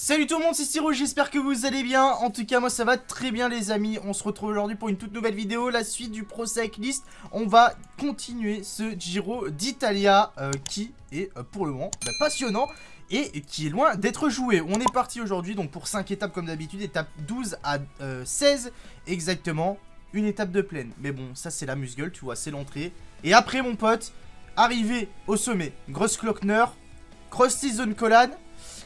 Salut tout le monde, c'est Siro, j'espère que vous allez bien. En tout cas, moi ça va très bien les amis. On se retrouve aujourd'hui pour une toute nouvelle vidéo, la suite du Pro Cyclist. On va continuer ce Giro d'Italia euh, qui est euh, pour le moment bah, passionnant et qui est loin d'être joué. On est parti aujourd'hui donc pour 5 étapes comme d'habitude, étape 12 à 16 euh, exactement. Une étape de plaine. Mais bon, ça c'est la musgueule, tu vois, c'est l'entrée. Et après mon pote, arrivé au sommet, Grosse Glockner, Cross Zone Colane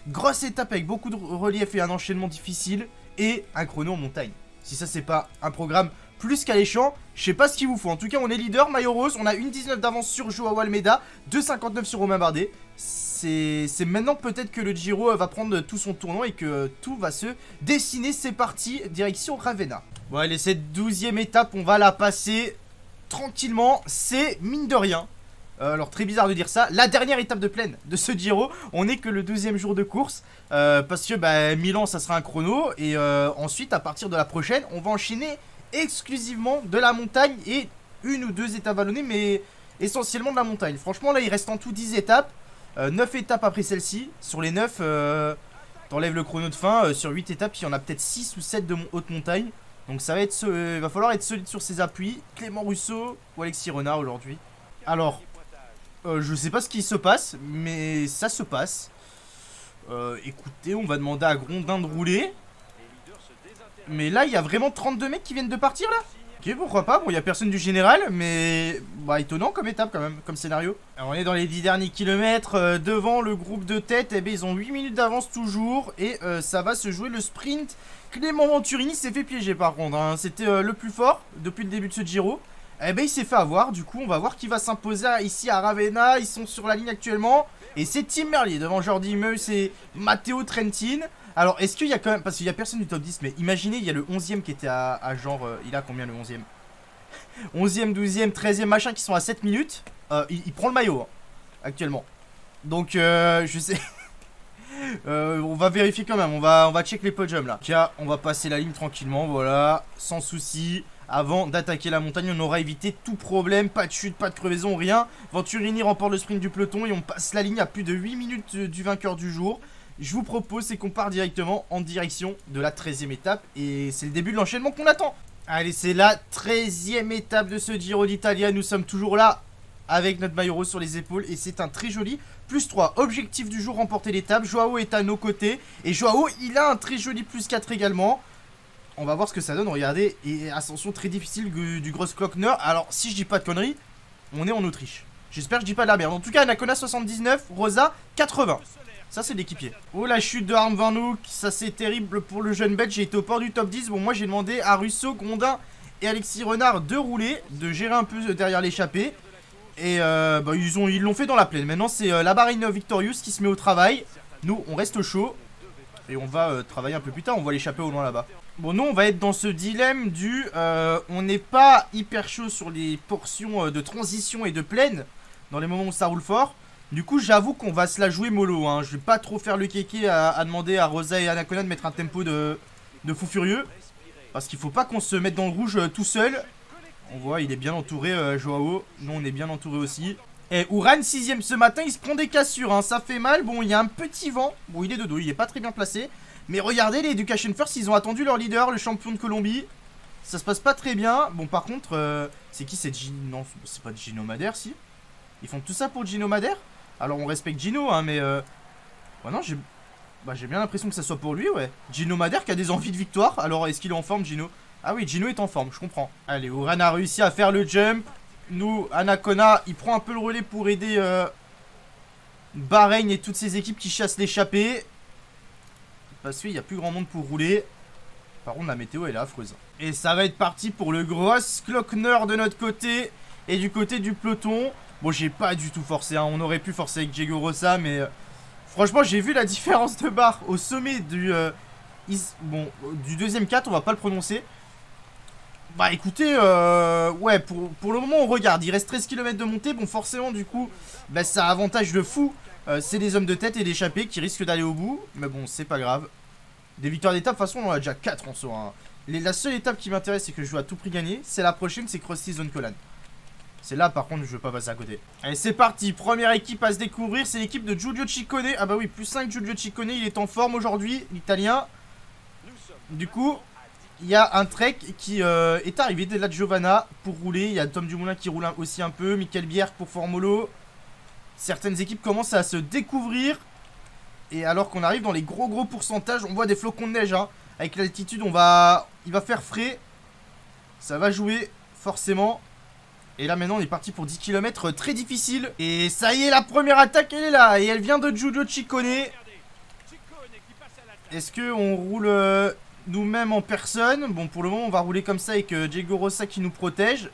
Grosse étape avec beaucoup de relief et un enchaînement difficile. Et un chrono en montagne. Si ça, c'est pas un programme plus qu'alléchant, je sais pas ce qu'il vous faut. En tout cas, on est leader, maillot rose. On a une 19 d'avance sur Joao Almeida, 2,59 sur Romain Bardet. C'est maintenant peut-être que le Giro va prendre tout son tournant et que tout va se dessiner. C'est parti, direction Ravenna. Bon, allez, cette douzième étape, on va la passer tranquillement. C'est mine de rien euh, alors très bizarre de dire ça, la dernière étape de plaine de ce Giro, on n'est que le deuxième jour de course, euh, parce que bah, Milan ça sera un chrono, et euh, ensuite à partir de la prochaine, on va enchaîner exclusivement de la montagne et une ou deux étapes vallonnées, mais essentiellement de la montagne. Franchement là il reste en tout 10 étapes, 9 étapes après celle-ci, sur les 9, t'enlèves le chrono de fin, sur 8 étapes il y en a peut-être 6 ou 7 de haute montagne. Donc ça va être, il va falloir être solide sur ses appuis. Clément Rousseau ou Alexis Renard aujourd'hui. Alors, euh, je sais pas ce qui se passe, mais ça se passe. Euh, écoutez, on va demander à Grondin de rouler. Mais là, il y a vraiment 32 mecs qui viennent de partir, là Ok, pourquoi pas? Bon, il y a personne du général, mais... Bah, étonnant comme étape, quand même, comme scénario. Alors, on est dans les 10 derniers kilomètres. Euh, devant le groupe de tête, eh bien, ils ont 8 minutes d'avance toujours. Et ça va se jouer le sprint. Clément Venturini s'est fait piéger, par contre. Hein. C'était le plus fort depuis le début de ce Giro. Eh ben il s'est fait avoir, du coup on va voir qui va s'imposer ici à Ravenna, ils sont sur la ligne actuellement. Et c'est Tim Merlier devant Jordi Meus et Matteo Trentin. Alors est-ce qu'il y a quand même, parce qu'il y a personne du top 10, mais imaginez il y a le 11ème qui était à, genre, euh, il a combien le 11ème 11ème, 12ème, 13ème machin qui sont à 7 minutes. Euh, il, prend le maillot hein, actuellement. Donc euh, je sais... on va vérifier quand même, on va, on va check les podiums là. Tiens, on va passer la ligne tranquillement, voilà, sans souci avant d'attaquer la montagne. On aura évité tout problème, pas de chute, pas de crevaison, rien. Venturini remporte le sprint du peloton et on passe la ligne à plus de 8 minutes du vainqueur du jour. Je vous propose, c'est qu'on part directement en direction de la 13e étape et c'est le début de l'enchaînement qu'on attend. Allez, c'est la 13e étape de ce Giro d'Italia. Nous sommes toujours là avec notre maillot sur les épaules et c'est un très joli plus 3. Objectif du jour, remporter l'étape. Joao est à nos côtés et Joao, il a un très joli plus 4 également on va voir ce que ça donne. Regardez, et ascension très difficile du, du Gross Glockner. Alors, si je dis pas de conneries, on est en Autriche. J'espère que je dis pas de la merde. En tout cas, Anacona 79, Rosa 80. Ça, c'est l'équipier. Oh, la chute de Arm Van. Ça, c'est terrible pour le jeune Belge. J'ai été au port du top 10. Bon, moi, j'ai demandé à Russo, Grondin et Alexis Renard de rouler, de gérer un peu derrière l'échappée. Et euh, bah, ils l'ont fait dans la plaine. Maintenant, c'est euh, la Barine Victorious qui se met au travail. Nous, on reste chaud. Et on va euh, travailler un peu plus tard. On va l'échapper au loin là-bas. Bon, nous, on va être dans ce dilemme du... Euh, on n'est pas hyper chaud sur les portions euh, de transition et de plaine, dans les moments où ça roule fort. Du coup, j'avoue qu'on va se la jouer mollo. Hein. Je vais pas trop faire le kéké à, demander à Rosa et Anacona de mettre un tempo de, de fou furieux. Parce qu'il faut pas qu'on se mette dans le rouge tout seul. On voit, il est bien entouré, Joao. Nous, on est bien entouré aussi. Et Ouran, 6ème ce matin, il se prend des cassures. Hein. Ça fait mal. Bon, il y a un petit vent. Bon, il est de dos, il est pas très bien placé. Mais regardez, les Education First, ils ont attendu leur leader, le champion de Colombie. Ça se passe pas très bien. Bon, par contre, euh, c'est qui c'est Gino? Non, c'est pas Gino Madère, si Ils font tout ça pour Gino Madère? Alors, on respecte Gino, hein, mais... Euh... Ouais, non, j'ai... Bah, j'ai bien l'impression que ça soit pour lui, ouais. Gino Madère qui a des envies de victoire. Alors, est-ce qu'il est en forme, Gino? Ah oui, Gino est en forme, je comprends. Allez, Oran a réussi à faire le jump. Nous, Anacona, il prend un peu le relais pour aider... Euh... Et toutes ces équipes qui chassent l'échappée. Parce qu'il n'y a plus grand monde pour rouler. Par contre, la météo, elle est affreuse. Et ça va être parti pour le gros Glockner de notre côté. Et du côté du peloton. Bon, j'ai pas du tout forcé. Hein. On aurait pu forcer avec Diego Rosa, mais... Euh, franchement, j'ai vu la différence de barre au sommet du... Euh, du deuxième 4, on va pas le prononcer. Bah écoutez, euh, ouais, pour, pour, le moment on regarde, il reste 13 km de montée, bon forcément du coup, bah ça a avantage de fou euh, c'est des hommes de tête et d'échappée qui risquent d'aller au bout. Mais bon, c'est pas grave. Des victoires d'étape, de toute façon, on en a déjà 4 en soi. Hein. la seule étape qui m'intéresse et que je veux à tout prix gagner, c'est la prochaine, c'est Krusty Zone Colane. C'est là par contre je veux pas passer à côté. Allez c'est parti, première équipe à se découvrir, c'est l'équipe de Giulio Ciccone. Ah bah oui, plus 5 Giulio Ciccone, il est en forme aujourd'hui, l'italien. Du coup, il y a un trek qui euh, est arrivé de la Giovanna pour rouler. Il y a Tom Dumoulin qui roule aussi un peu, Michael Bierk pour Formolo. Certaines équipes commencent à se découvrir. Et alors qu'on arrive dans les gros gros pourcentages, on voit des flocons de neige. Hein. Avec l'altitude, on va, il va faire frais. Ça va jouer forcément. Et là maintenant on est parti pour 10 km très difficile Et ça y est la première attaque elle est là Et elle vient de Giulio Ciccone Est-ce que on roule euh, nous-mêmes en personne Bon pour le moment on va rouler comme ça avec euh, Diego Rossa qui nous protège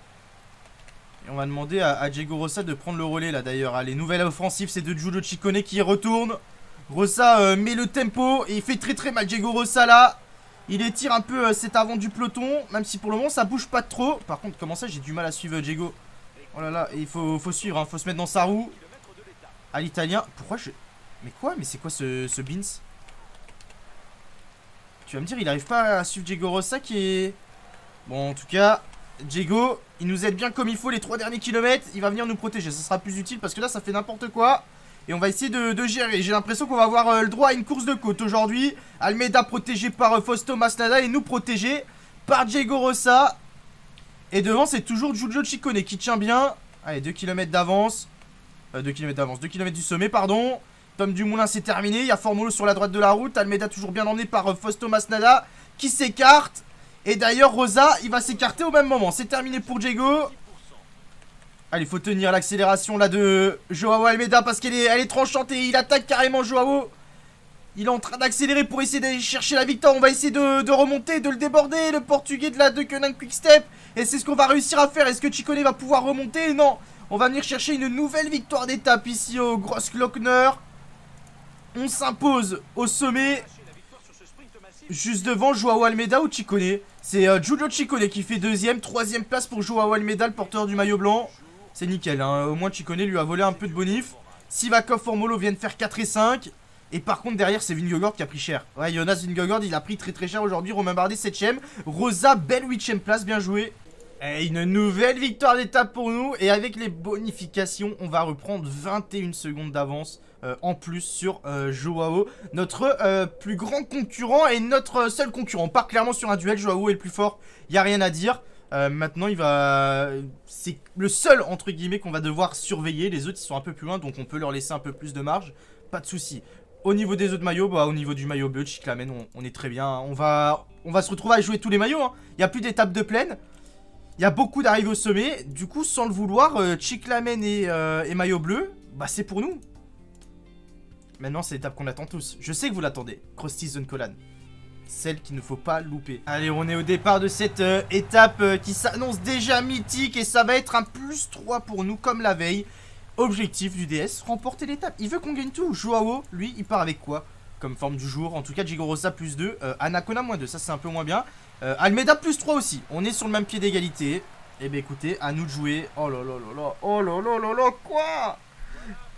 Et on va demander à, Diego Rossa de prendre le relais là d'ailleurs Allez nouvelle offensive c'est de Giulio Ciccone qui retourne Rossa euh, met le tempo et il fait très très mal Diego Rossa là il étire un peu euh, cet avant du peloton, même si pour le moment ça bouge pas trop. Par contre, comment ça, j'ai du mal à suivre Diego? Oh là là, il faut, faut suivre, hein. faut se mettre dans sa roue. À l'italien. Pourquoi je... Mais quoi Mais c'est quoi ce, ce Beans? Tu vas me dire, il arrive pas à suivre Diego Rossa qui est... Bon, en tout cas, Diego, il nous aide bien comme il faut les trois derniers kilomètres. Il va venir nous protéger, ça sera plus utile parce que là, ça fait n'importe quoi. Et on va essayer de, gérer. J'ai l'impression qu'on va avoir euh, le droit à une course de côte aujourd'hui. Almeida protégé par euh, Fausto Masnada et nous protégé par Diego Rossa. Et devant, c'est toujours Giulio Ciccone qui tient bien. Allez, 2 km d'avance. 2 euh, km d'avance, 2 km du sommet, pardon. Tom Dumoulin, c'est terminé. Il y a Formolo sur la droite de la route. Almeida toujours bien emmené par Fausto Masnada qui s'écarte. Et d'ailleurs, Rosa, il va s'écarter au même moment. C'est terminé pour Diego. Allez, il faut tenir l'accélération là de Joao Almeida parce qu'elle est, elle est tranchante et il attaque carrément Joao. Il est en train d'accélérer pour essayer d'aller chercher la victoire. On va essayer de, remonter, de le déborder. Le portugais de la de Quick Quickstep. Et c'est ce qu'on va réussir à faire. Est-ce que Chicone va pouvoir remonter? Non. On va venir chercher une nouvelle victoire d'étape ici au Grossglockner. On s'impose au sommet. Juste devant Joao Almeida ou Chicone C'est euh, Giulio Chicone qui fait deuxième. Troisième place pour Joao Almeida, le porteur du maillot blanc. C'est nickel, hein. au moins Chicone lui a volé un peu de bonif. Sivakov, Formolo viennent faire 4 et 5. Et par contre derrière c'est Vingegaard qui a pris cher Ouais Jonas Vingegaard il a pris très très cher aujourd'hui Romain Bardet 7ème Rosa belle 8ème place bien joué Et une nouvelle victoire d'étape pour nous Et avec les bonifications on va reprendre 21 secondes d'avance euh, en plus sur euh, Joao Notre euh, plus grand concurrent et notre seul concurrent On part clairement sur un duel Joao est le plus fort Il a rien à dire maintenant, il va. C'est le seul entre guillemets qu'on va devoir surveiller. Les autres, ils sont un peu plus loin, donc on peut leur laisser un peu plus de marge. Pas de souci. Au niveau des autres maillots, bah, au niveau du maillot bleu, Chiclamen, on, on est très bien. On va, on va se retrouver à jouer tous les maillots. Hein. Il n'y a plus d'étapes de plaine. Il y a beaucoup d'arrivées au sommet. Du coup, sans le vouloir, euh, Chiclamen et, euh, et maillot bleu, bah, c'est pour nous. Maintenant, c'est l'étape qu'on attend tous. Je sais que vous l'attendez. Krusty Zone Colan celle qu'il ne faut pas louper. Allez, on est au départ de cette euh, étape euh, qui s'annonce déjà mythique et ça va être un plus 3 pour nous comme la veille. Objectif du DS, remporter l'étape. Il veut qu'on gagne tout. Joao, lui, il part avec quoi? Comme forme du jour En tout cas, Gigorosa plus 2, euh, Anacona moins 2, ça c'est un peu moins bien. Almeida plus 3 aussi, on est sur le même pied d'égalité. Eh bien écoutez, à nous de jouer. Oh là là là là, oh là là là là, quoi?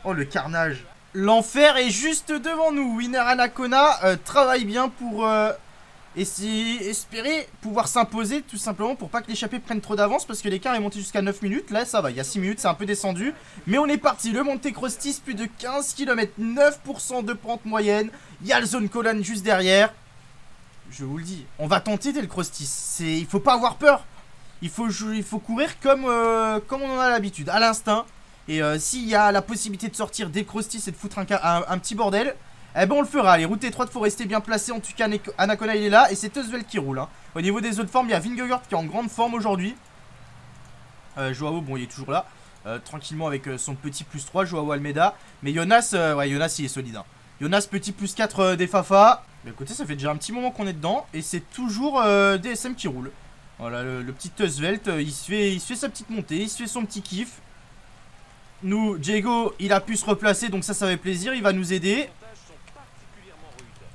Oh le carnage L'enfer est juste devant nous. Winner Anacona euh, travaille bien pour euh, essayer, espérer pouvoir s'imposer tout simplement pour pas que l'échappée prenne trop d'avance parce que l'écart est monté jusqu'à 9 minutes. Là, ça va, il y a 6 minutes, c'est un peu descendu. Mais on est parti. Le Monte Crostis, plus de 15 km, 9% de pente moyenne. Il y a le zone colonne juste derrière. Je vous le dis, on va tenter dès le Crostis. Il faut pas avoir peur. Il faut, courir comme, euh, comme on en a l'habitude, à l'instinct. Et euh, s'il y a la possibilité de sortir des crustis et de foutre un, petit bordel, eh ben on le fera. Les routes étroites, faut rester bien placé. En tout cas, Anacona il est là et c'est Tuzvel qui roule. Hein. Au niveau des autres formes, il y a Vingegaard qui est en grande forme aujourd'hui. Euh, Joao, bon, il est toujours là. Tranquillement avec son petit plus 3, Joao Almeida. Mais Jonas, ouais, Jonas il est solide. Hein. Jonas, petit plus 4 des Fafa. Écoutez, ça fait déjà un petit moment qu'on est dedans. Et c'est toujours DSM qui roule. Voilà, le, petit Tussvelt, il, se fait, il fait sa petite montée, il se fait son petit kiff. Nous, Diego, il a pu se replacer, donc ça, ça fait plaisir. Il va nous aider.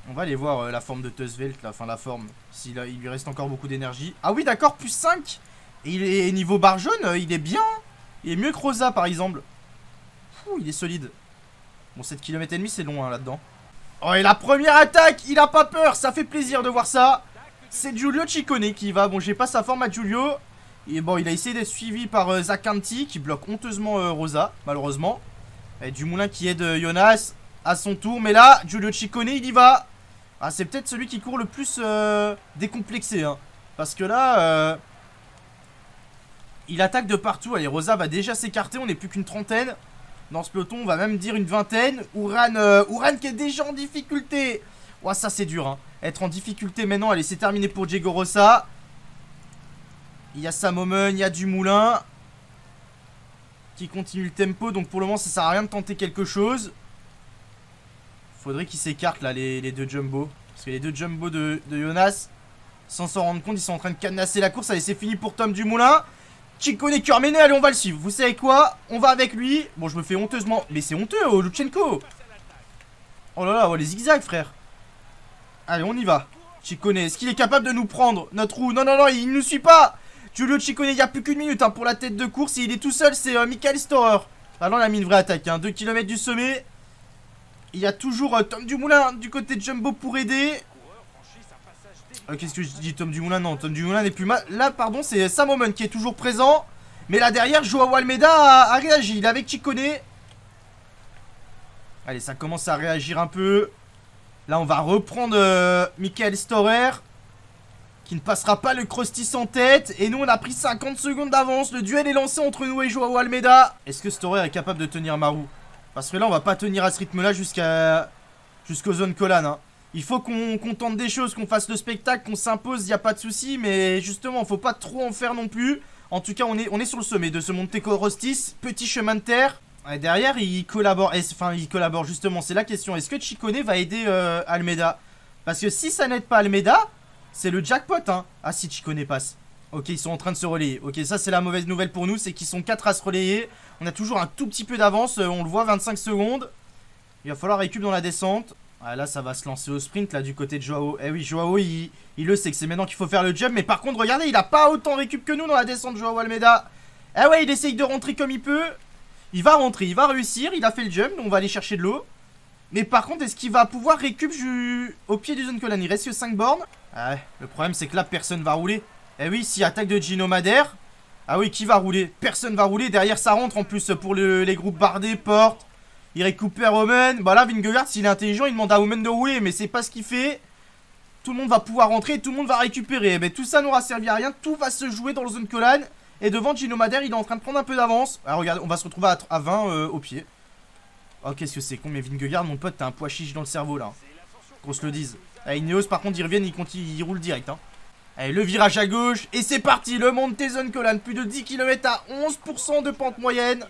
On va aller voir euh, la forme de Tussvelt, la fin la forme. S'il il lui reste encore beaucoup d'énergie. Ah oui, d'accord, plus 5. Et niveau barre jaune, euh, il est bien. Il est mieux que Rosa, par exemple. Fou, il est solide. Bon, 7 km et demi, c'est long, hein, là-dedans. Oh, et la première attaque, il a pas peur. Ça fait plaisir de voir ça. C'est Giulio Ciccone qui va. Bon, j'ai pas sa forme à Giulio. Et bon, il a essayé d'être suivi par euh, qui bloque honteusement euh, Rosa, malheureusement. Et Dumoulin qui aide euh, Jonas à son tour. Mais là, Giulio Ciccone, il y va. Ah, c'est peut-être celui qui court le plus euh, décomplexé. Hein. Parce que là, il attaque de partout. Allez, Rosa va déjà s'écarter. On n'est plus qu'une trentaine. Dans ce peloton, on va même dire une vingtaine. Ouran, euh, Ouran qui est déjà en difficulté. Ouah, ça c'est dur. Hein. Être en difficulté maintenant. Allez, c'est terminé pour Diego. Il y a Samomen, il y a Dumoulin. Qui continue le tempo. Donc pour le moment, ça sert à rien de tenter quelque chose. Faudrait qu'ils s'écartent là, les, les deux jumbo. Parce que les deux jumbo de, de Jonas, sans s'en rendre compte, ils sont en train de cadenasser la course. Allez, c'est fini pour Tom Dumoulin. Chico mené, allez, on va le suivre. Vous savez quoi? On va avec lui. Bon, je me fais honteusement. Mais c'est honteux, oh, Luchenko. Oh là là, oh, les zigzags, frère. Allez, on y va. Chicone, est-ce qu'il est capable de nous prendre notre roue? Non, non, non, il ne nous suit pas. Giulio Chicone, il n'y a plus qu'une minute hein, pour la tête de course il est tout seul, c'est euh, Michael Storer. Ah non, il a mis une vraie attaque, hein. 2 km du sommet. Il y a toujours euh, Tom Dumoulin du côté de Jumbo pour aider. Euh, Qu'est-ce que je dis Tom Dumoulin? Non, Tom Dumoulin n'est plus mal. Là, pardon, c'est Sam Omen qui est toujours présent. Mais là derrière, Joao Almeida a, réagi. Il est avec Chicone. Allez, ça commence à réagir un peu. Là, on va reprendre euh, Michael Storer. Qui ne passera pas le Krusty en tête. Et nous, on a pris 50 secondes d'avance. Le duel est lancé entre nous et Joao Almeida. Est-ce que Storer est capable de tenir Marou? Parce que là, on va pas tenir à ce rythme-là jusqu'à jusqu'aux zones Colan. Hein. Il faut qu'on tente des choses, qu'on fasse le spectacle, qu'on s'impose, il n'y a pas de souci. Mais justement, faut pas trop en faire non plus. En tout cas, on est, sur le sommet de ce Monte Rostis. Petit chemin de terre. Derrière, il collabore. Enfin, il collabore justement. C'est la question. Est-ce que Chicone va aider euh, Almeida? Parce que si ça n'aide pas Almeida, c'est le jackpot. Hein. Ah, si Chicone passe. Ok, ils sont en train de se relayer. Ok, ça c'est la mauvaise nouvelle pour nous, c'est qu'ils sont 4 à se relayer. On a toujours un tout petit peu d'avance, euh, on le voit, 25 secondes. Il va falloir récup dans la descente. Ah, là, ça va se lancer au sprint, là, du côté de Joao. Eh oui, Joao, il, le sait que c'est maintenant qu'il faut faire le jump. Mais par contre, regardez, il a pas autant récup que nous dans la descente, Joao Almeida. Eh ouais, il essaye de rentrer comme il peut. Il va rentrer, il va réussir. Il a fait le jump, donc on va aller chercher de l'eau. Mais par contre, est-ce qu'il va pouvoir récup au pied du zone colline Il reste que 5 bornes. Ah ouais, le problème, c'est que là, personne va rouler. Eh oui, si attaque de Gino Madère. Ah oui, qui va rouler? Personne va rouler. Derrière, ça rentre en plus pour le- les groupes bardés, porte. Il récupère Omen. Bah là, Vingegaard, s'il est intelligent, il demande à Omen de rouler, mais c'est pas ce qu'il fait. Tout le monde va pouvoir rentrer, tout le monde va récupérer. Mais tout ça n'aura servi à rien. Tout va se jouer dans le zone Colan. Et devant Gino Madère, il est en train de prendre un peu d'avance. Ah, regarde, on va se retrouver à, à 20 euh, au pied. Oh, qu'est-ce que c'est con, mais Vingegaard, mon pote, t'as un poids chiche dans le cerveau là. Qu'on se le dise. Ah, Ineos, par contre, ils reviennent, ils, continuent, ils roulent direct. Hein. Allez, le virage à gauche. Et c'est parti, le Monte Zone Colan. Plus de 10 km à 11% de pente moyenne.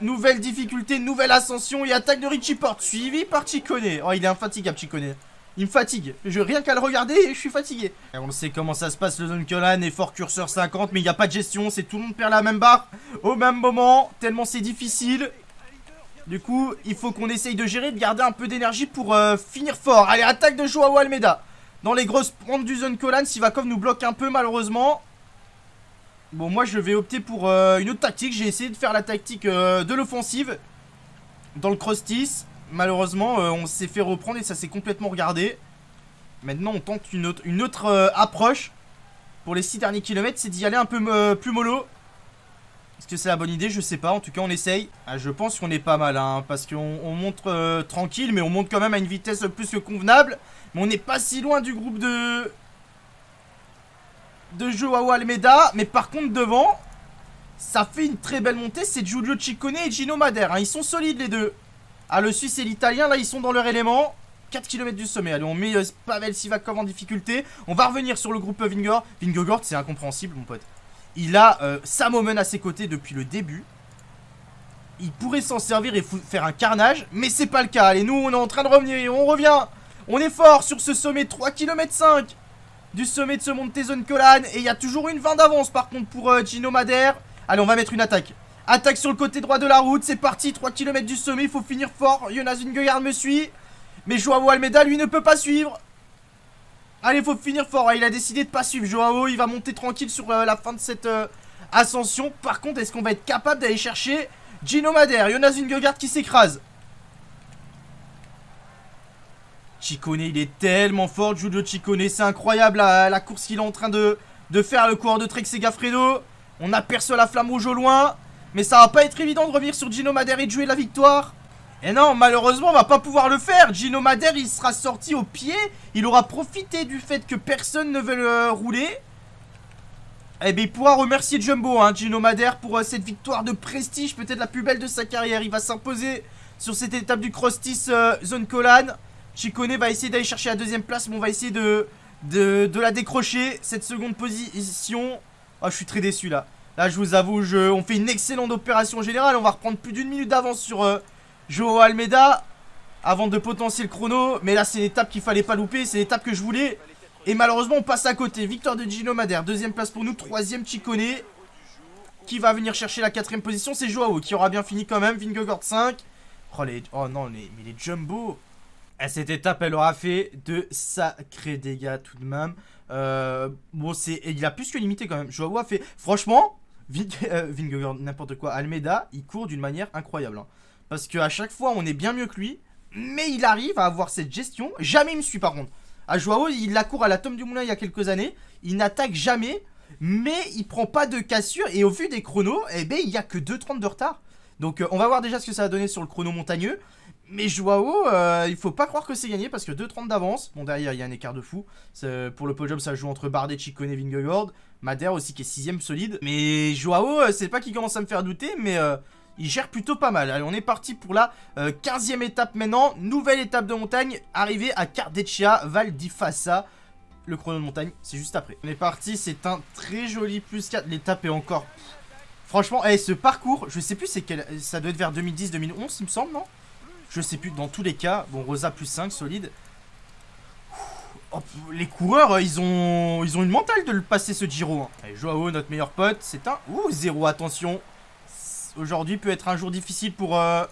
Nouvelle difficulté, nouvelle ascension et attaque de Richie Porte, suivi par Chicone. Oh, il est infatigable, Chicone. Il me fatigue. Je rien qu'à le regarder, je suis fatigué. On sait comment ça se passe, le zone Colan est fort curseur 50, mais il n'y a pas de gestion, c'est tout le monde perd la même barre au même moment, tellement c'est difficile. Du coup, il faut qu'on essaye de gérer, de garder un peu d'énergie pour euh, finir fort. Allez, attaque de Joao Almeida. Dans les grosses pentes du zone Colan, Sivakov nous bloque un peu malheureusement. Bon, moi je vais opter pour euh, une autre tactique. J'ai essayé de faire la tactique euh, de l'offensive dans le Crustis. Malheureusement, euh, on s'est fait reprendre et ça s'est complètement regardé. Maintenant, on tente une autre, approche pour les 6 derniers kilomètres. C'est d'y aller un peu plus mollo. Est-ce que c'est la bonne idée? Je sais pas. En tout cas, on essaye. Ah, je pense qu'on est pas mal hein, parce qu'on on monte tranquille, mais on monte quand même à une vitesse plus que convenable. Mais on n'est pas si loin du groupe de de Joao Almeida. Mais par contre, devant, ça fait une très belle montée. C'est Giulio Ciccone et Gino Madère. hein. Ils sont solides les deux. Ah, le Suisse et l'Italien, là, ils sont dans leur élément. 4 km du sommet. Allez, on met euh, Pavel Sivakov en difficulté. On va revenir sur le groupe Vingor. Vingegaard, c'est incompréhensible, mon pote. Il a euh, Sam Omen à ses côtés depuis le début. Il pourrait s'en servir et faire un carnage, mais c'est pas le cas. Allez, nous, on est en train de revenir on revient. On est fort sur ce sommet 3 km 5 du sommet de ce Monte Zone Colan. Et il y a toujours une 20 d'avance par contre pour euh. Allez, on va mettre une attaque. Attaque sur le côté droit de la route. C'est parti, 3 km du sommet. Il faut finir fort. Jonas Vingegaard me suit. Mais Joao Almeida, lui, ne peut pas suivre. Allez, faut finir fort. hein. Il a décidé de pas suivre Joao. Il va monter tranquille sur euh, la fin de cette euh, ascension. Par contre, est-ce qu'on va être capable d'aller chercher Gino Madère, Jonas qui s'écrase? Ciccone, il est tellement fort, Giulio Ciccone. C'est incroyable la, course qu'il est en train de, faire le coureur de Trek Segafredo. On aperçoit la flamme rouge au loin. Mais ça va pas être évident de revenir sur Gino Madère et de jouer la victoire. Et non, malheureusement, on va pas pouvoir le faire. Gino Madère, il sera sorti au pied. Il aura profité du fait que personne ne veut le rouler. Eh bien, il pourra remercier Jumbo, hein, Gino pour euh, cette victoire de prestige, peut-être la plus belle de sa carrière. Il va s'imposer sur cette étape du Crostis euh, Zone Colan. Chicone va essayer d'aller chercher la deuxième place, mais on va essayer de, la décrocher. Cette seconde position. Oh, je suis très déçu là. Là, je vous avoue, je, on fait une excellente opération générale. On va reprendre plus d'une minute d'avance sur euh, Joao Almeida avant de potentier le chrono. Mais là, c'est l'étape qu'il fallait pas louper. C'est l'étape que je voulais. Et malheureusement, on passe à côté. Victoire de Gino Madère. Deuxième place pour nous. Troisième Chicone. Qui va venir chercher la quatrième position C'est Joao qui aura bien fini quand même. Vingegaard 5. Oh, les... oh non, mais les Jumbo. À cette étape, elle aura fait de sacrés dégâts tout de même. Euh, bon, c'est, il a plus que limité quand même. Joao a fait, franchement, euh, Vingegaard, n'importe quoi, Almeida, il court d'une manière incroyable. Hein. Parce qu'à chaque fois, on est bien mieux que lui. Mais il arrive à avoir cette gestion. Jamais il me suit par contre. À Joao, il la court à la tome du moulin il y a quelques années. Il n'attaque jamais. Mais il prend pas de cassure. Et au vu des chronos, eh ben, il n'y a que 2.30 de retard. Donc euh, on va voir déjà ce que ça va donner sur le chrono montagneux. Mais Joao, euh, il faut pas croire que c'est gagné parce que 2.30 d'avance. Bon, derrière, il y a un écart de fou. Pour le podium, ça joue entre Bardet, Chicone et Vingegaard. Madère aussi qui est 6ème solide. Mais Joao, euh, c'est pas qu'il commence à me faire douter, mais euh, il gère plutôt pas mal. Allez, on est parti pour la 15ème étape maintenant. Nouvelle étape de montagne, arrivée à Cardeccia, Val di Fassa. Le chrono de montagne, c'est juste après. On est parti, c'est un très joli plus 4. L'étape est encore... Franchement, eh, ce parcours, je sais plus, c'est quel... ça doit être vers 2010-2011, il me semble, non? Je sais plus, dans tous les cas, bon, Rosa plus 5, solide. les coureurs, euh, ils ont ils ont une mentale de le passer ce Giro. Hein. Joao, notre meilleur pote, c'est un... Ouh, zéro, attention. Aujourd'hui peut être un jour difficile pour, euh,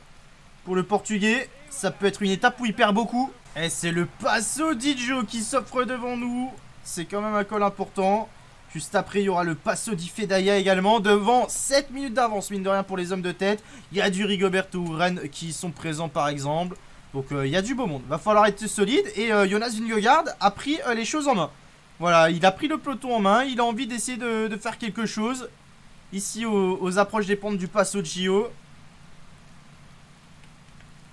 le Portugais. Ça peut être une étape où il perd beaucoup. Et c'est le Passo Dijo qui s'offre devant nous. C'est quand même un col important. Juste après, il y aura le Passo di Fedaya également, devant 7 minutes d'avance, mine de rien, pour les hommes de tête. Il y a du Rigoberto Urán qui sont présents, par exemple. Donc, euh, il y a du beau monde. Va falloir être solide. Et euh, Jonas Vingegaard a pris euh, les choses en main. Voilà, il a pris le peloton en main. Il a envie d'essayer de, faire quelque chose. Ici, aux, approches des pentes du Passo Gio.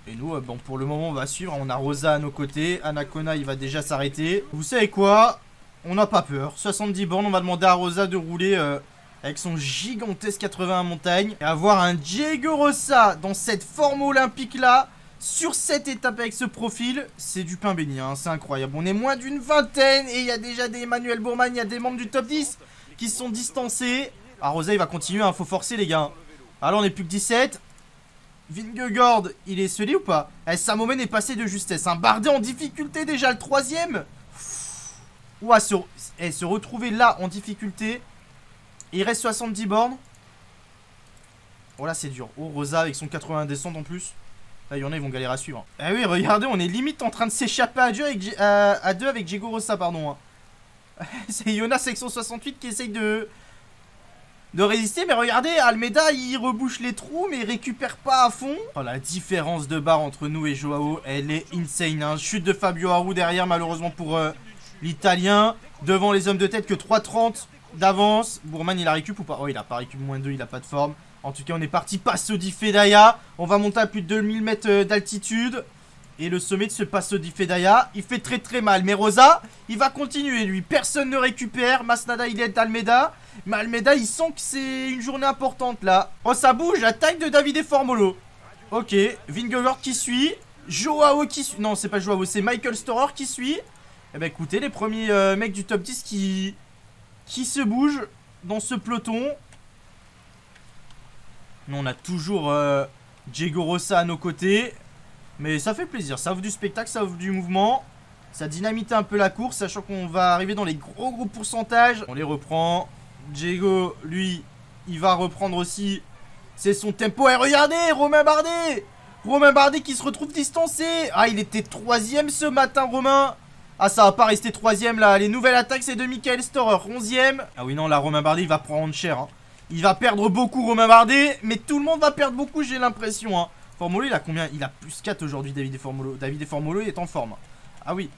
Et nous, bon, pour le moment, on va suivre. On a Rosa à nos côtés. Anacona, il va déjà s'arrêter. Vous savez quoi? On n'a pas peur. 70 bornes, on va demander à Rosa de rouler euh, avec son gigantesque 81 montagne. Et avoir un Diego Rossa dans cette forme olympique là, sur cette étape avec ce profil, c'est du pain béni, hein, c'est incroyable. On est moins d'une vingtaine et il y a déjà des Emmanuel Bourman, il y a des membres du top 10 qui sont distancés. Ah, Rosa, il va continuer, hein, faut forcer les gars. Alors, on est plus que 17. Vingegaard, il est celui ou pas? Eh, Samomen est passé de justesse. Un hein. En difficulté déjà, le troisième ou se, et se retrouver là en difficulté. il reste 70 bornes. Oh là c'est dur. Oh Rosa avec son 80 descente en plus. Là il y en a ils vont galérer à suivre. Ah oui regardez on est limite en train de s'échapper à deux avec, euh, à deux avec Diego Rosa pardon. Hein. c'est Jonas section 68 qui essaye de de résister. Mais regardez, Almeida, il rebouche les trous, mais il récupère pas à fond. Oh, la différence de barre entre nous et Joao, elle est insane. Hein. Chute de Fabio Aru derrière, malheureusement pour, euh, L'Italien, devant les hommes de tête, que 3,30 d'avance. Bourman, il a récup ou pas? Oh, il a pas récup, moins 2, il a pas de forme. En tout cas, on est parti, Passo di Fedaya. On va monter à plus de 2000 mètres euh, d'altitude. Et le sommet de ce Passo di Fedaya, il fait très très mal. Mais Rosa, il va continuer lui. Personne ne récupère. Masnada, il est Almeida. Mais Almeida, il sent que c'est une journée importante là. Oh, ça bouge. Attaque de Davide Formolo. Ok. Vingegaard qui suit. Joao qui suit. Non, c'est pas Joao, c'est Michael Storer qui suit. Eh ben écoutez, les premiers euh, mecs du top 10 qui, qui se bougent dans ce peloton. Nous, on a toujours euh, Diego Rossa à nos côtés. Mais ça fait plaisir, ça ouvre du spectacle, ça ouvre du mouvement. Ça dynamite un peu la course, sachant qu'on va arriver dans les gros gros pourcentages. On les reprend. Diego, lui, il va reprendre aussi. C'est son tempo. Et regardez, Romain Bardet Romain Bardet qui se retrouve distancé. Ah, il était troisième ce matin, Romain. Ah ça va pas rester troisième là Les nouvelles attaques c'est de Michael Storer 11ème Ah oui non là Romain Bardet il va prendre cher hein. Il va perdre beaucoup Romain Bardet Mais tout le monde va perdre beaucoup j'ai l'impression hein. Formolo il a combien? Il a plus 4 aujourd'hui David et Formolo David et Formolo il est en forme Ah oui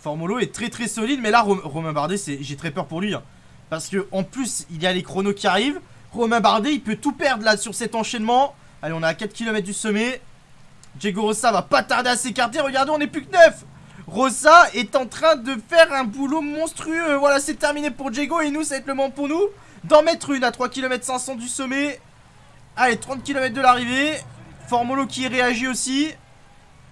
Formolo est très très solide Mais là Romain Bardet j'ai très peur pour lui hein. Parce que en plus, il y a les chronos qui arrivent. Romain Bardet, il peut tout perdre là sur cet enchaînement. Allez, on est à 4 km du sommet. Diego Rossa va pas tarder à s'écarter. Regardez, on est plus que 9. Rossa est en train de faire un boulot monstrueux. Voilà, c'est terminé pour Diego. Et nous, ça va être le moment pour nous d'en mettre une à 3 km 500 du sommet. Allez, 30 km de l'arrivée. Formolo qui réagit aussi.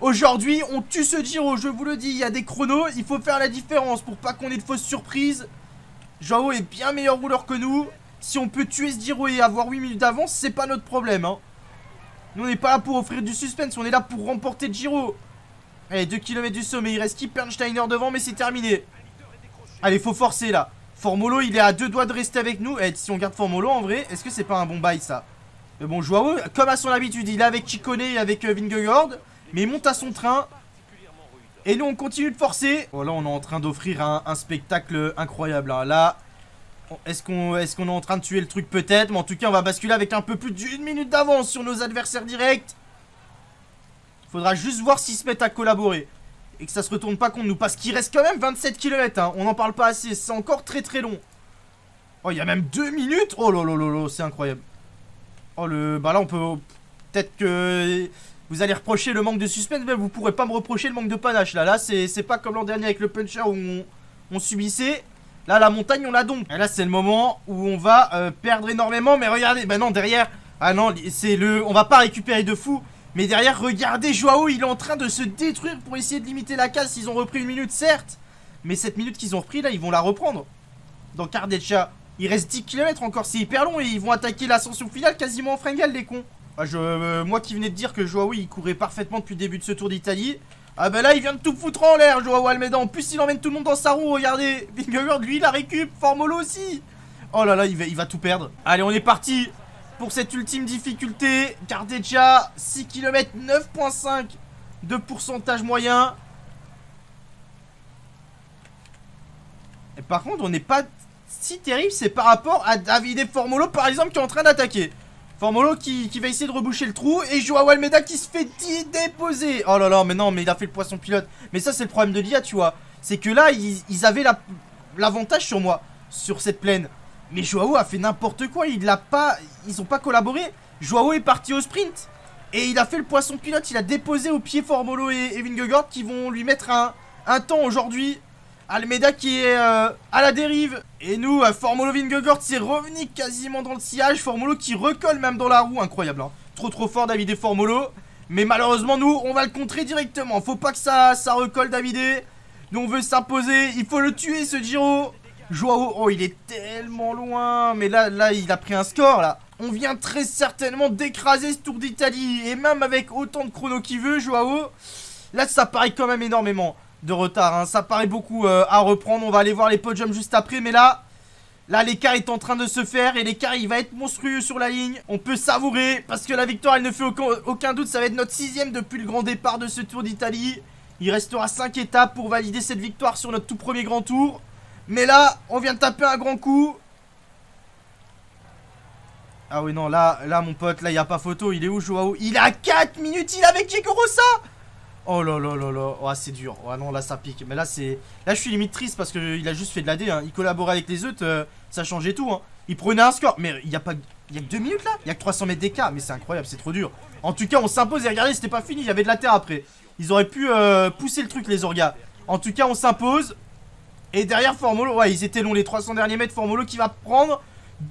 Aujourd'hui, on tue ce Giro, je vous le dis, il y a des chronos, il faut faire la différence pour pas qu'on ait de fausses surprises. Joao est bien meilleur rouleur que nous. Si on peut tuer ce Giro et avoir 8 minutes d'avance, c'est pas notre problème. Hein. Nous, on n'est pas là pour offrir du suspense, on est là pour remporter le Giro. Allez, 2 km du sommet, il reste Kipernsteiner devant, mais c'est terminé. Allez, faut forcer là. Formolo, il est à deux doigts de rester avec nous. Et eh, si on garde Formolo, en vrai, est-ce que c'est pas un bon bail ça? Mais bon, Joao, comme à son habitude, il est avec Chicone et avec euh, Vingegaard. Mais il monte à son train. Et nous, on continue de forcer. Oh, là, on est en train d'offrir un, spectacle incroyable. Hein. Là, est-ce qu'on est, qu'on est en train de tuer le truc Peut-être? Mais en tout cas, on va basculer avec un peu plus d'une minute d'avance sur nos adversaires directs. Faudra juste voir s'ils se mettent à collaborer. Et que ça se retourne pas contre nous. Parce qu'il reste quand même 27 km. Hein. On n'en parle pas assez. C'est encore très très long. Oh, il y a même 2 minutes. Oh là là là là, c'est incroyable. Oh, le... Bah là, on peut... Peut-être que... Vous allez reprocher le manque de suspense, mais vous pourrez pas me reprocher le manque de panache. Là, là c'est pas comme l'an dernier avec le puncher où on, subissait. Là, la montagne, on l'a donc. Et là, c'est le moment où on va euh, perdre énormément. Mais regardez, bah non, derrière... Ah non, c'est le... On va pas récupérer de fou. Mais derrière, regardez, Joao, il est en train de se détruire pour essayer de limiter la casse. Ils ont repris une minute, certes. Mais cette minute qu'ils ont repris, là, ils vont la reprendre. Dans Cardeccia. Il reste 10 km encore, c'est hyper long. Et ils vont attaquer l'ascension finale quasiment en fringale, les cons. Ah, euh, moi qui venais de dire que Joao il courait parfaitement depuis le début de ce tour d'Italie. Ah bah là il vient de tout foutre en l'air Joao Almeida. En plus il emmène tout le monde dans sa roue, regardez. Vingegaard lui il la récup, Formolo aussi. Oh là là il va tout perdre. Allez on est parti pour cette ultime difficulté. Cardeccia 6 km 9.5 de pourcentage moyen. Et par contre on n'est pas si terrible, c'est par rapport à Davide Formolo par exemple qui est en train d'attaquer. Formolo qui, va essayer de reboucher le trou Et Joao Almeida qui se fait déposer Oh là là mais non mais il a fait le poisson pilote Mais ça c'est le problème de l'IA tu vois C'est que là ils, avaient l'avantage sur moi Sur cette plaine Mais Joao a fait n'importe quoi Il a pas Ils ont pas collaboré Joao est parti au sprint Et il a fait le poisson pilote Il a déposé au pied Formolo et, et Qui vont lui mettre un, un temps aujourd'hui Almeida qui est euh, à la dérive. Et nous, euh, Formolo Vingegaard c'est revenu quasiment dans le sillage. Formolo qui recolle même dans la roue. Incroyable. Hein. Trop trop fort David Formolo. Mais malheureusement, nous, on va le contrer directement. Faut pas que ça, ça recolle David. Nous, on veut s'imposer. Il faut le tuer ce Giro. Joao, oh, il est tellement loin. Mais là, là, il a pris un score là. On vient très certainement d'écraser ce Tour d'Italie. Et même avec autant de chrono qu'il veut, Joao. Là, ça paraît quand même énormément de retard. Hein. Ça paraît beaucoup euh, à reprendre. On va aller voir les podiums juste après. Mais là, là l'écart est en train de se faire. Et l'écart, il va être monstrueux sur la ligne. On peut savourer parce que la victoire, elle ne fait aucun, doute. Ça va être notre sixième depuis le grand départ de ce Tour d'Italie. Il restera 5 étapes pour valider cette victoire sur notre tout premier grand tour. Mais là, on vient de taper un grand coup. Ah oui, non, là, là mon pote, là, il n'y a pas photo. Il est où, Joao? Il à 4 minutes. Il est avec Diego Oh là là là là, oh, c'est dur. Oh non, là ça pique. Mais là c'est. Là je suis limite triste parce qu'il a juste fait de la D. Hein. Il collaborait avec les autres, euh, ça changeait tout. Hein. Il prenait un score. Mais il y a pas. Il y a que 2 minutes là? Il y a que 300 mètres d'écart. Mais c'est incroyable, c'est trop dur. En tout cas, on s'impose et regardez, c'était pas fini. Il y avait de la terre après. Ils auraient pu euh, pousser le truc, les orgas. En tout cas, on s'impose. Et derrière Formolo, ouais, ils étaient longs les 300 derniers mètres. Formolo qui va prendre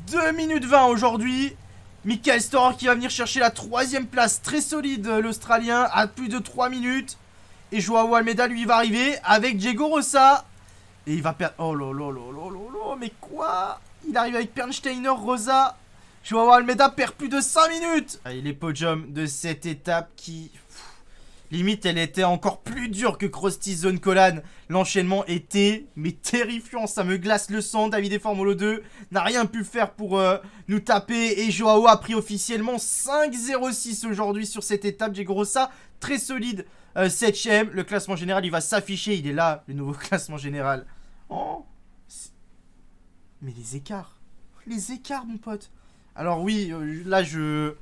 2 minutes 20 aujourd'hui. Michael Storer qui va venir chercher la troisième place. Très solide, l'Australien, à plus de 3 minutes. Et Joao Almeida, lui, va arriver avec Diego Rosa. Et il va perdre... Oh là mais quoi? Il arrive avec Pernsteiner, Rosa. Joao Almeida perd plus de 5 minutes. Allez, les podiums de cette étape qui... Limite, elle était encore plus dure que Krusty Zone Colan. L'enchaînement était, mais terrifiant. Ça me glace le sang. David Formolo 2 n'a rien pu faire pour euh, nous taper. Et Joao a pris officiellement 5-0-6 aujourd'hui sur cette étape. Diego Rosa, très solide. 7ème, euh, le classement général, il va s'afficher. Il est là, le nouveau classement général. Oh Mais les écarts. Les écarts, mon pote. Alors oui, euh, là, je...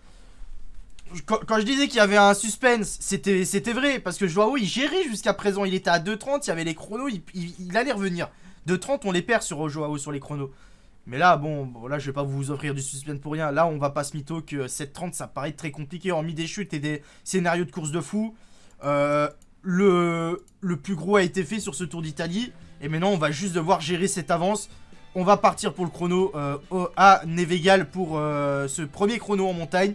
Quand, je disais qu'il y avait un suspense, c'était vrai. Parce que Joao, il gérait jusqu'à présent. Il était à 2.30, il y avait les chronos, il, allait revenir. 2.30, on les perd sur Joao, sur les chronos. Mais là, bon, bon, là, je vais pas vous offrir du suspense pour rien. Là, on va pas se mytho que 7.30, ça paraît très compliqué, hormis des chutes et des scénarios de course de fou. Euh, le, le plus gros a été fait sur ce Tour d'Italie. Et maintenant, on va juste devoir gérer cette avance. On va partir pour le chrono euh, à Nevegal pour euh, ce premier chrono en montagne.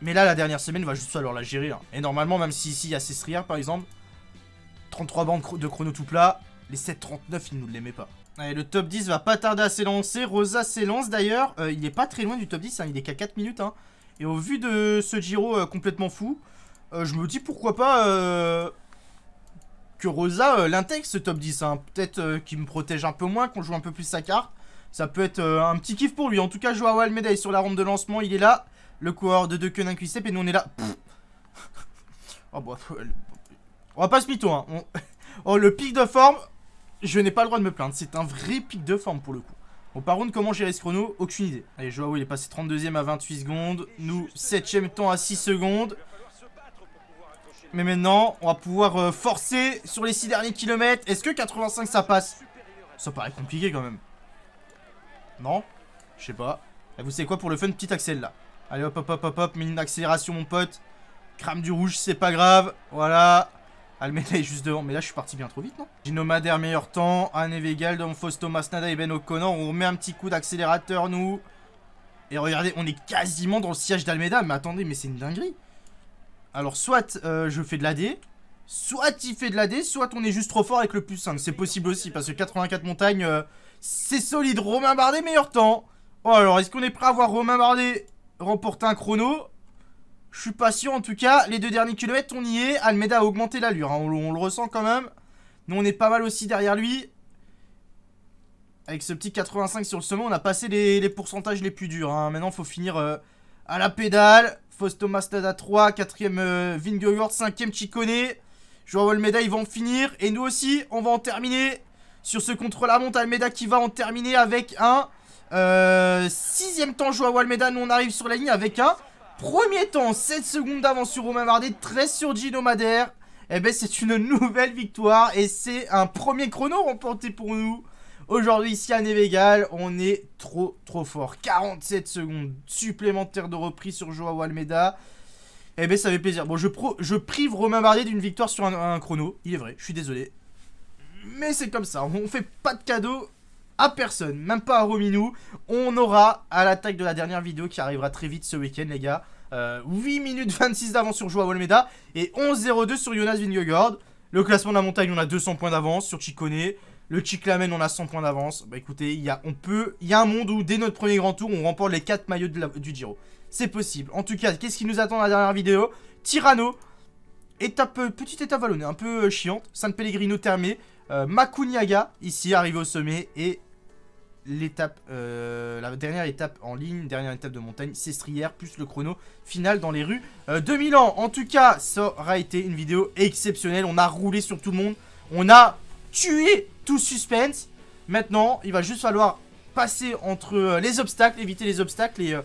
Mais là, la dernière semaine, va juste falloir la gérer. hein. Et normalement, même si ici, il y a Sestrière, par exemple, 33 bandes de chrono tout plat, les 7.39, ils nous l'aimaient pas. Allez, le top 10 va pas tarder à s'élancer. Rosa s'élance d'ailleurs. Euh, il est pas très loin du top 10, hein. il est qu'à 4 minutes. hein. Et au vu de ce Giro euh, complètement fou, euh, je me dis pourquoi pas que Rosa l'intègre ce top 10. hein. Peut-être qu'il me protège un peu moins, qu'on joue un peu plus sa carte. Ça peut être un petit kiff pour lui. En tout cas, Joao Almeida est sur la rampe de lancement, il est là. Le coureur de deux queues d'un et nous on est là. Oh bah, on va pas se mytho, hein. Oh, le pic de forme, je n'ai pas le droit de me plaindre. C'est un vrai pic de forme pour le coup. Bon, par contre, comment gérer ce chrono? Aucune idée. Allez, Joao, il est passé 32ème à 28 secondes. Nous, 7ème temps à 6 secondes. Mais maintenant, on va pouvoir euh, forcer sur les 6 derniers kilomètres. Est-ce que 85 ça passe? Ça paraît compliqué quand même. Non? Je sais pas. Et vous savez quoi pour le fun Petit accel là. Allez hop hop hop hop hop. Mine d'accélération mon pote. Crame du rouge, c'est pas grave. Voilà. Almeida est juste devant. Mais là, je suis parti bien trop vite, non? Gino Madère, meilleur temps. Anne Vegal, Don Fausto Masnada et Ben O'Connor. On remet un petit coup d'accélérateur, nous. Et regardez, on est quasiment dans le siège d'Almeida. Mais attendez, mais c'est une dinguerie. Alors, soit euh, je fais de l'AD. Soit il fait de l'AD. Soit on est juste trop fort avec le plus 5. C'est possible aussi. Parce que 84 montagnes, euh, c'est solide. Romain Bardet, meilleur temps. Oh, alors, est-ce qu'on est prêt à voir Romain Bardet? Remporter un chrono je suis pas sûr en tout cas. Les deux derniers kilomètres, on y est. Almeida a augmenté l'allure. hein, On, le ressent quand même. Nous, on est pas mal aussi derrière lui. Avec ce petit 85 sur le sommet, on a passé les, pourcentages les plus durs. hein. Maintenant, faut finir euh, à la pédale. Fausto Mastada 3, 4ème euh, Vingegaard, 5ème Chicone. Joao Almeida, ils vont finir. Et nous aussi, on va en terminer sur ce contre-la-montre. Almeida qui va en terminer avec un euh, sixième temps. Joao Almeida, nous on arrive sur la ligne avec un Premier temps, 7 secondes d'avance sur Romain Bardet, 13 sur Gino Madère. Eh ben c'est une nouvelle victoire et c'est un premier chrono remporté pour nous. Aujourd'hui ici à Nevegal, on est trop trop fort. 47 secondes supplémentaires de reprise sur Joao Almeida. Eh ben ça fait plaisir. Bon je, pro- je prive Romain Bardet d'une victoire sur un, chrono. Il est vrai, je suis désolé. Mais c'est comme ça, on fait pas de cadeau à personne, même pas à Rominou. On aura à l'attaque de la dernière vidéo qui arrivera très vite ce week-end, les gars. euh, 8 minutes 26 d'avance sur Joao Almeida et 11-02 sur Jonas Vingegaard. Le classement de la montagne, on a 200 points d'avance sur Chicone. Le Chiclamen, on a 100 points d'avance. Bah écoutez, il y a, un monde où dès notre premier grand tour, on remporte les 4 maillots du Giro. C'est possible. En tout cas, qu'est-ce qui nous attend dans la dernière vidéo? Tirano, étape, euh, petite étape vallonnée, un peu euh, chiante. San Pellegrino termé. Euh, Macuniaga, ici, arrivé au sommet. Et l'étape, euh, la dernière étape en ligne, dernière étape de montagne, Sestrière, plus le chrono final dans les rues euh, de Milan. En tout cas, ça aura été une vidéo exceptionnelle. On a roulé sur tout le monde. On a tué tout suspense. Maintenant, il va juste falloir passer entre euh, les obstacles, éviter les obstacles et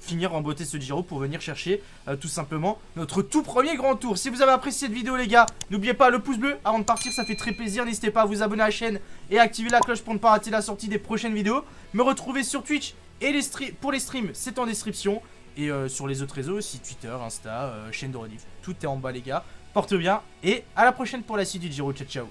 finir en beauté ce Giro pour venir chercher euh, tout simplement notre tout premier grand tour. Si vous avez apprécié cette vidéo les gars, n'oubliez pas le pouce bleu avant de partir, ça fait très plaisir. N'hésitez pas à vous abonner à la chaîne et à activer la cloche pour ne pas rater la sortie des prochaines vidéos. Me retrouver sur Twitch et les pour les streams, c'est en description. Et euh, sur les autres réseaux aussi, Twitter, Insta, euh, chaîne de rediff. Tout est en bas les gars. Porte bien et à la prochaine pour la suite du Giro. Ciao ciao